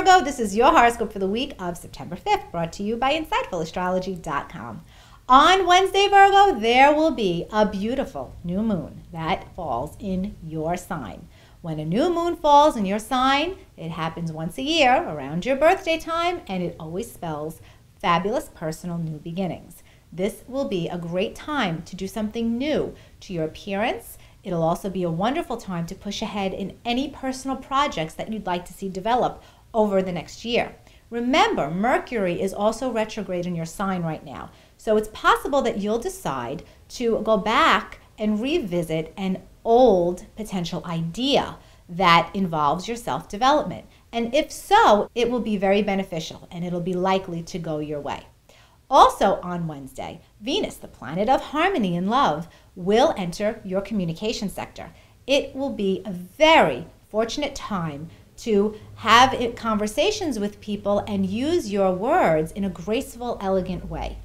Virgo, this is your horoscope for the week of September 5th, brought to you by InsightfulAstrology.com. On Wednesday, Virgo, there will be a beautiful new moon that falls in your sign. When a new moon falls in your sign, it happens once a year around your birthday time, and it always spells fabulous personal new beginnings. This will be a great time to do something new to your appearance. It'll also be a wonderful time to push ahead in any personal projects that you'd like to see develop over the next year. Remember, Mercury is also retrograde in your sign right now. So it's possible that you'll decide to go back and revisit an old potential idea that involves your self development. And if so, it will be very beneficial and it'll be likely to go your way. Also on Wednesday, Venus, the planet of harmony and love, will enter your communication sector. It will be a very fortunate time to have conversations with people and use your words in a graceful, elegant way.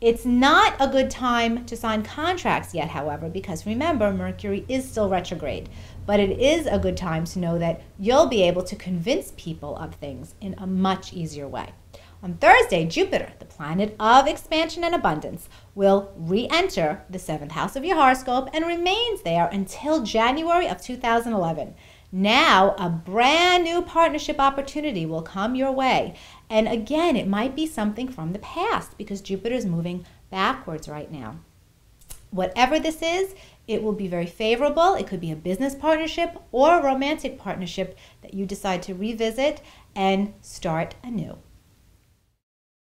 It's not a good time to sign contracts yet, however, because remember, Mercury is still retrograde. But it is a good time to know that you'll be able to convince people of things in a much easier way. On Thursday, Jupiter, the planet of expansion and abundance, will re enter the seventh house of your horoscope and remains there until January of 2011. Now, a brand new partnership opportunity will come your way. And again, it might be something from the past because Jupiter is moving backwards right now. Whatever this is, it will be very favorable. It could be a business partnership or a romantic partnership that you decide to revisit and start anew.